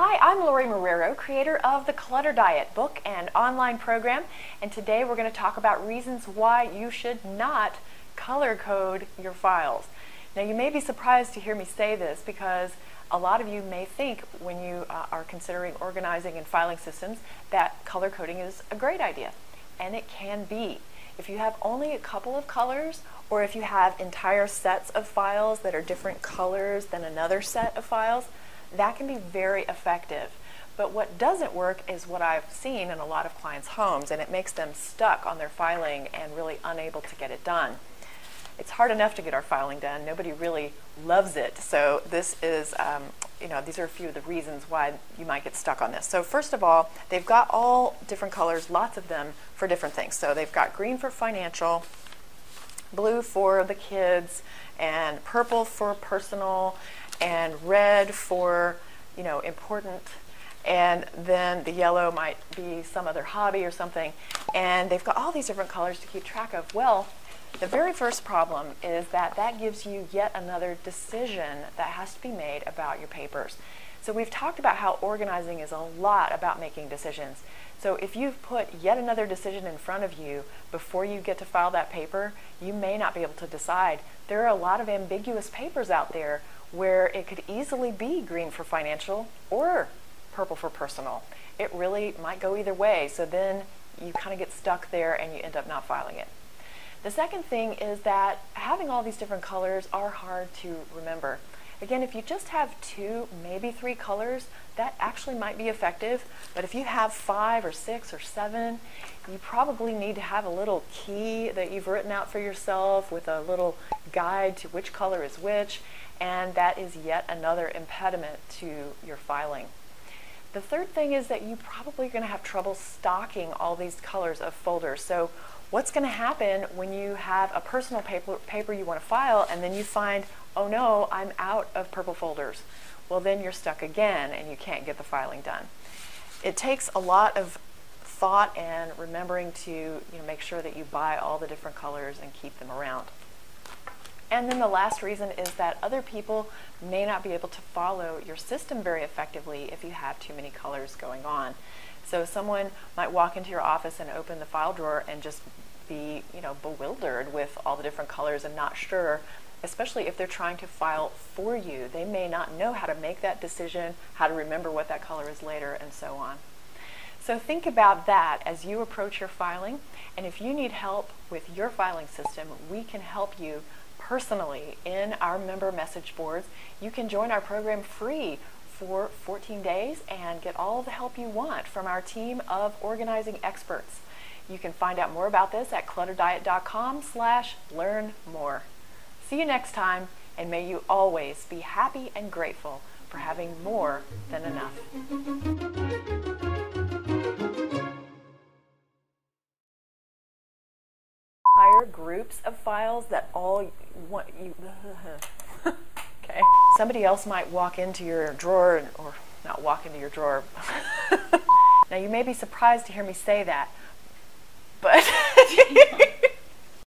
Hi, I'm Lorie Marrero, creator of the Clutter Diet book and online program, and today we're going to talk about reasons why you should not color code your files. Now, you may be surprised to hear me say this because a lot of you may think when you uh, are considering organizing and filing systems that color coding is a great idea, and it can be. If you have only a couple of colors, or if you have entire sets of files that are different colors than another set of files, that can be very effective. But what doesn't work is what I've seen in a lot of clients' homes, and it makes them stuck on their filing and really unable to get it done. It's hard enough to get our filing done. Nobody really loves it. So this is, um, you know, these are a few of the reasons why you might get stuck on this. So first of all, they've got all different colors, lots of them for different things. So they've got green for financial, blue for the kids, and purple for personal, and red for, you know, important, and then the yellow might be some other hobby or something. And they've got all these different colors to keep track of. Well, the very first problem is that that gives you yet another decision that has to be made about your papers. So we've talked about how organizing is a lot about making decisions. So if you've put yet another decision in front of you before you get to file that paper, you may not be able to decide. There are a lot of ambiguous papers out there where it could easily be green for financial or purple for personal. It really might go either way. So then you kind of get stuck there and you end up not filing it. The second thing is that having all these different colors are hard to remember. Again, if you just have two, maybe three colors, that actually might be effective. But if you have five or six or seven, you probably need to have a little key that you've written out for yourself with a little guide to which color is which and that is yet another impediment to your filing. The third thing is that you probably are going to have trouble stocking all these colors of folders. So what's going to happen when you have a personal paper, paper you want to file and then you find, oh no, I'm out of purple folders. Well, then you're stuck again and you can't get the filing done. It takes a lot of thought and remembering to you know, make sure that you buy all the different colors and keep them around. And then the last reason is that other people may not be able to follow your system very effectively if you have too many colors going on. So someone might walk into your office and open the file drawer and just be, you know, bewildered with all the different colors and not sure, especially if they're trying to file for you. They may not know how to make that decision, how to remember what that color is later, and so on. So think about that as you approach your filing. And if you need help with your filing system, we can help you personally in our member message boards. You can join our program free for 14 days and get all the help you want from our team of organizing experts. You can find out more about this at clutterdiet.com slash learn more. See you next time, and may you always be happy and grateful for having more than enough. groups of files that all want you. okay. Somebody else might walk into your drawer, or not walk into your drawer. now you may be surprised to hear me say that, but